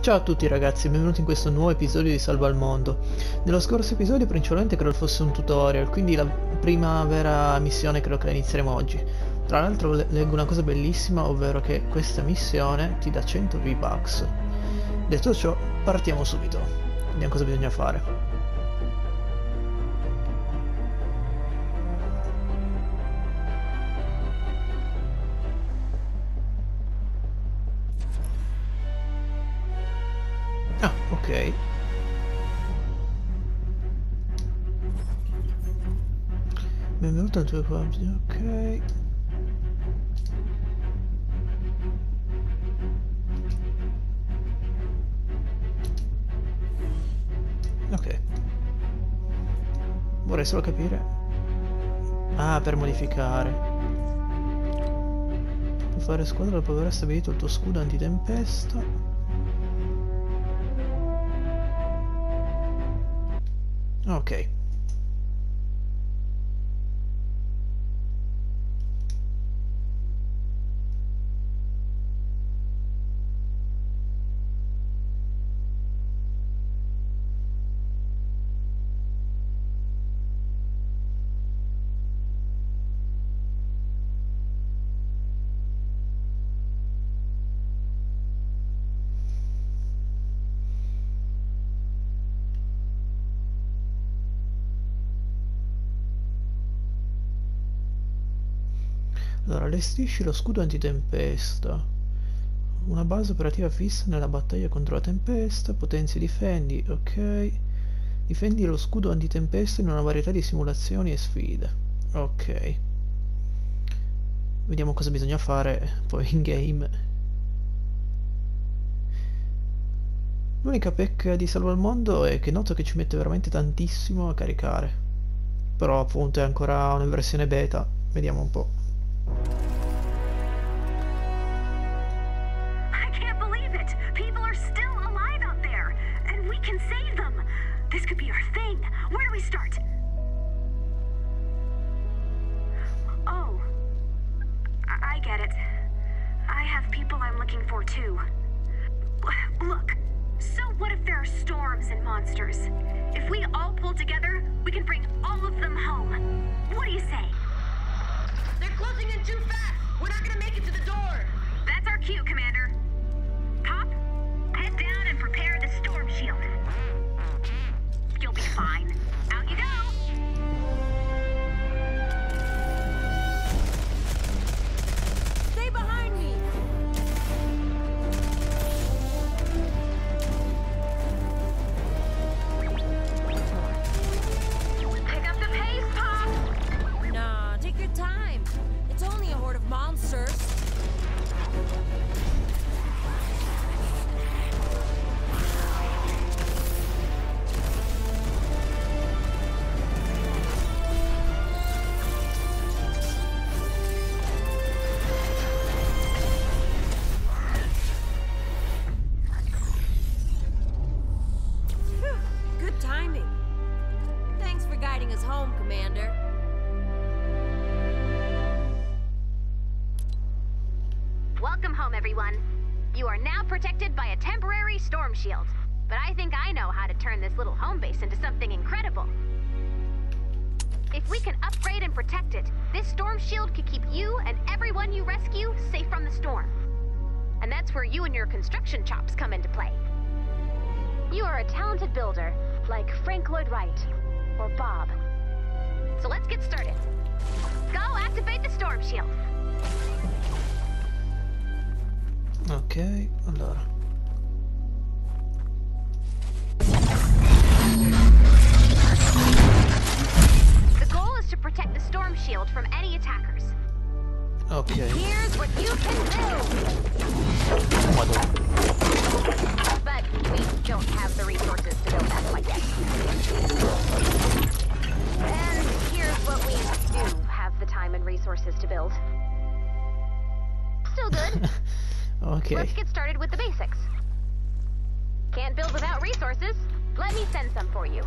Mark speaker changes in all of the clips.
Speaker 1: Ciao a tutti ragazzi, benvenuti in questo nuovo episodio di Salva al Mondo. Nello scorso episodio principalmente credo fosse un tutorial, quindi la prima vera missione credo che la inizieremo oggi. Tra l'altro leggo una cosa bellissima, ovvero che questa missione ti dà 100 V-Bucks. Detto ciò, partiamo subito. Vediamo cosa bisogna fare. Ok. Benvenuto al tuo PUBG ok. Ok. Vorrei solo capire. Ah per modificare. Per fare squadra dopo aver stabilito il tuo scudo antitempesta Ok. Allora, allestisci lo scudo antitempesta. Una base operativa fissa nella battaglia contro la tempesta, potenzi difendi, ok. Difendi lo scudo antitempesta in una varietà di simulazioni e sfide. Ok. Vediamo cosa bisogna fare poi in game. L'unica pecca di Salvo al Mondo è che noto che ci mette veramente tantissimo a caricare. Però appunto è ancora una versione beta. Vediamo un po'.
Speaker 2: I can't believe it! People are still alive out there! And we can save them! This could be our thing! Where do we start? Oh. I, I get it. I have people I'm looking for too. Look, so what if there are storms and monsters? If we all pull together, we can bring all of them home. Everyone. You are now protected by a temporary storm shield. But I think I know how to turn this little home base into something incredible. If we can upgrade and protect it, this storm shield could keep you and everyone you rescue safe from the storm. And that's where you and your construction chops come into play. You are a talented builder, like Frank Lloyd Wright or Bob. So let's get started. Go activate the storm shield.
Speaker 1: Ok, allora.
Speaker 2: The goal is to protect the storm shield from any attackers.
Speaker 1: Ok.
Speaker 2: Here's what you can do!
Speaker 1: Madonna.
Speaker 2: But we don't have the resources to build that quite yet. And here's what we do have the time and resources to build. Still good.
Speaker 1: ok.
Speaker 2: Let's get started with the basics. Can't build without resources. Let me send some for you.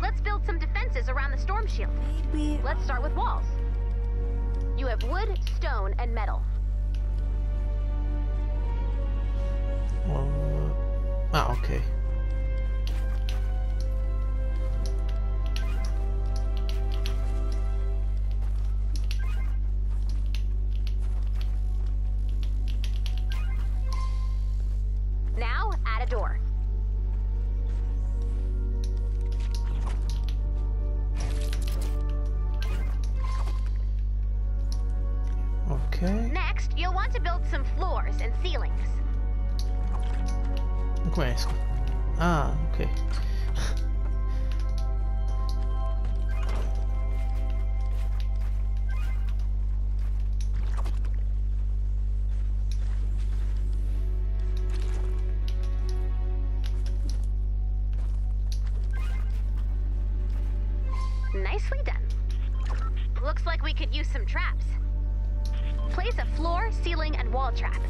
Speaker 2: Let's build some defenses around the storm shield. Let's start with walls. You have wood, stone, and metal.
Speaker 1: Oh. Ah, ok. Come esco? Ah, ok.
Speaker 2: Nicely done. Looks like we could use some traps. Place a floor, ceiling, and wall trap.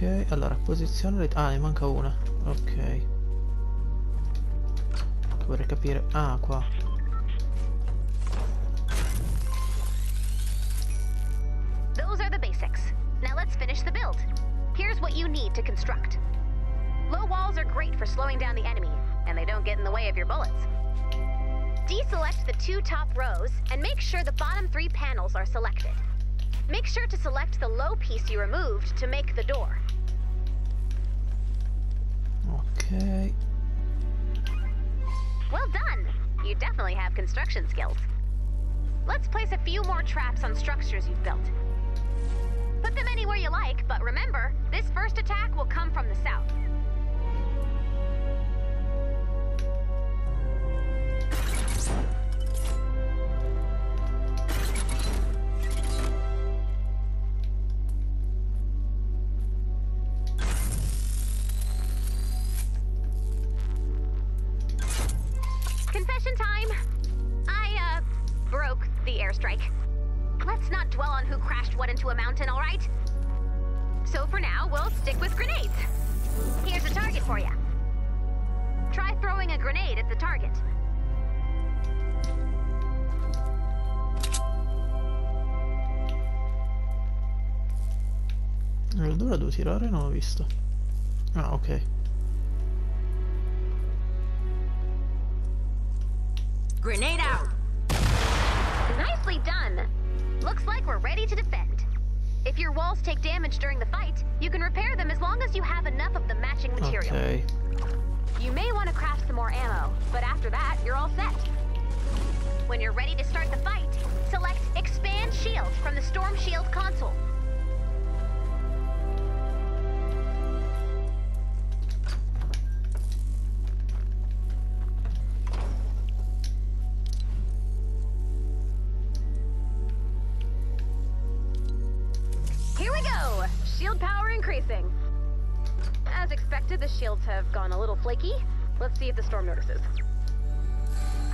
Speaker 1: Ok, allora posizione le... Ah, ne manca una. Ok. Vorrei capire... Ah, qua.
Speaker 2: Those are the basics. Now let's finish the build. Here's what you need to construct. Low walls are great for slowing down the enemy, and they don't get in the way of your bullets. Deselect the two top rows and make sure the bottom three panels are selected. Make sure to select the low piece you removed to make the door.
Speaker 1: Ok.
Speaker 2: Well done! You definitely have construction skills. Let's place a few more traps on structures you've built. Put them anywhere you like, but remember, this first attack will come from the south. Crashed a mountain, alright? So for now, we'll stick with grenades. Here's a target for you. Try throwing a grenade at the target.
Speaker 1: Allora, dove la devo tirare? Non l'ho visto. Ah, ok.
Speaker 3: Grenade
Speaker 2: your walls take damage during the fight, you can repair them as long as you have enough of the matching material.
Speaker 1: Ok.
Speaker 2: You may want to craft some more ammo, but after that, you're all set. When you're ready to start the fight, select Expand increasing. As expected, the shields have gone a little flaky. Let's see if the storm notices.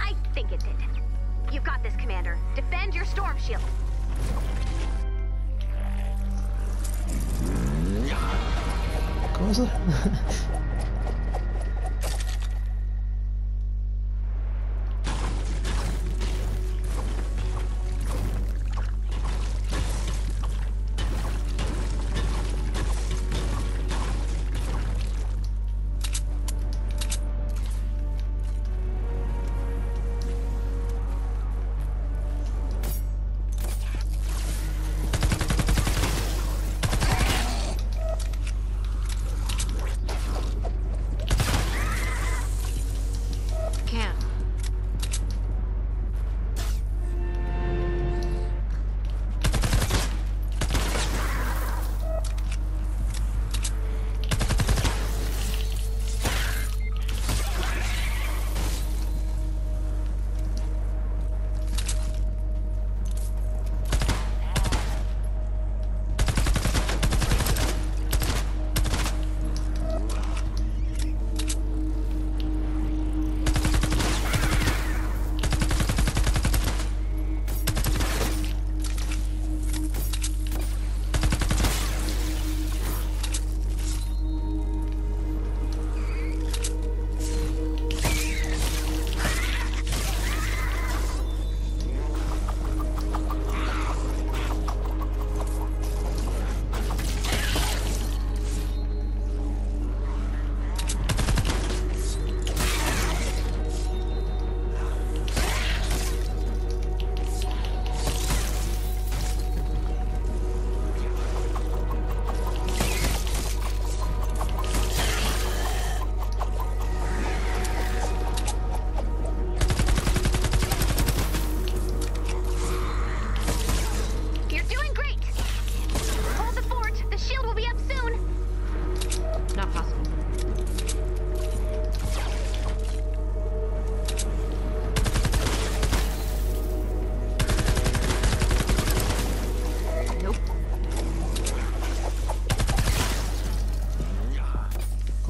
Speaker 2: I think it did. You've got this, Commander. Defend your storm shield.
Speaker 3: Taken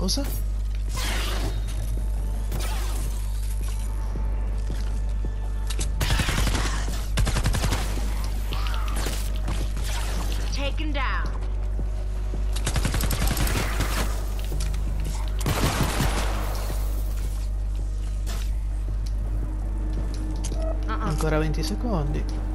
Speaker 3: Uh-uh.
Speaker 1: Ancora 20 secondi.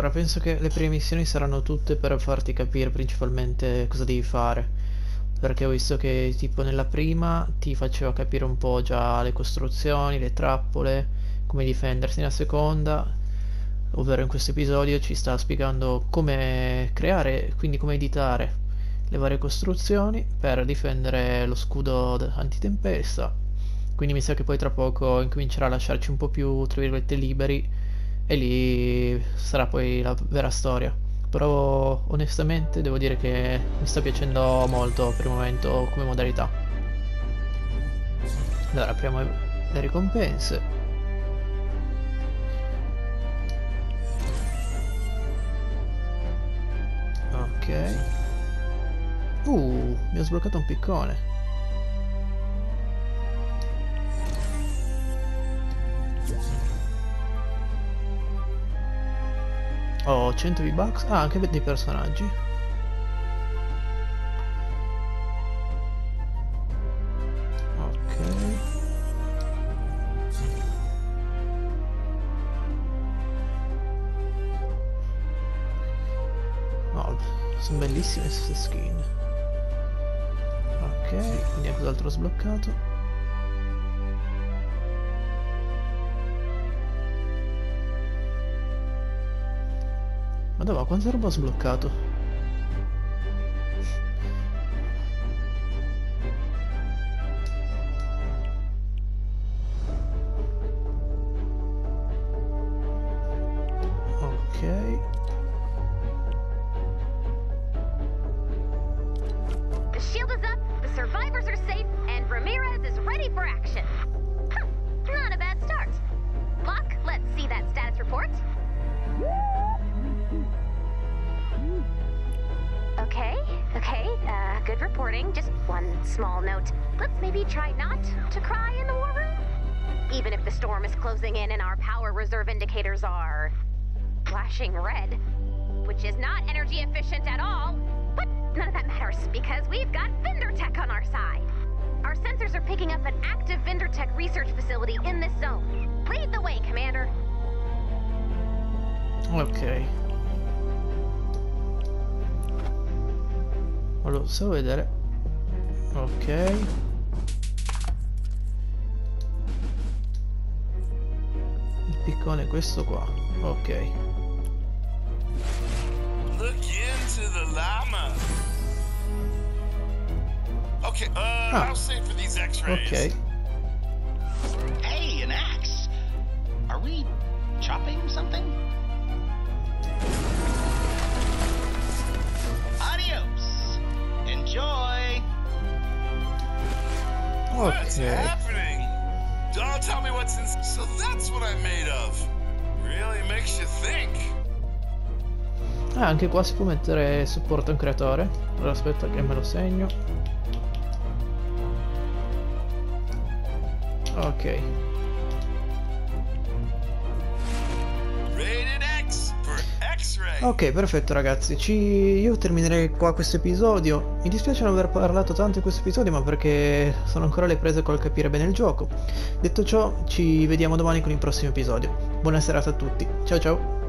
Speaker 1: Allora, penso che le prime missioni saranno tutte per farti capire principalmente cosa devi fare. Perché ho visto che tipo nella prima ti faceva capire un po' già le costruzioni, le trappole, come difendersi. Nella seconda, ovvero in questo episodio, ci sta spiegando come creare, quindi come editare le varie costruzioni per difendere lo scudo antitempesta. Quindi mi sa che poi tra poco incomincerà a lasciarci un po' più, tra virgolette, liberi e lì sarà poi la vera storia. Però onestamente devo dire che mi sta piacendo molto per il momento come modalità. Allora apriamo le ricompense. Ok. Uh, mi ha sbloccato un piccone. Ho 100 V-Bucks. Ah, anche dei personaggi. Ok. Oh, sono bellissime queste skin. Ok, quindi anche cos'altro sbloccato. Ma dove, quanta roba ho sbloccato?
Speaker 2: Small note. Let's maybe try not to cry in the war room? Even if the storm is closing in and our power reserve indicators are flashing red, which is not energy efficient at all. But none of that matters because we've got Vindertech on our side. Our sensors are picking up an active Vindertech research facility in this zone. Lead the way, Commander.
Speaker 1: Ok. Allora, so vedere. Ok. Il piccone è questo qua. Ok.
Speaker 4: Look into the llama. Okay, uh,
Speaker 1: Ah.
Speaker 4: I'll save for these x-rays.
Speaker 1: Ok.
Speaker 5: Hey, an axe! Are we chopping something?
Speaker 4: What's happening? Don't tell me what's in. So that's what I'm made of. Really makes you think.
Speaker 1: Ah, anche qua si può mettere supporto a un creatore. Allora aspetta che me lo segno. Ok. Ok, perfetto ragazzi, ci... io terminerei qua questo episodio. Mi dispiace non aver parlato tanto in questo episodio, ma perché sono ancora alle prese col capire bene il gioco. Detto ciò, ci vediamo domani con il prossimo episodio. Buona serata a tutti. Ciao ciao!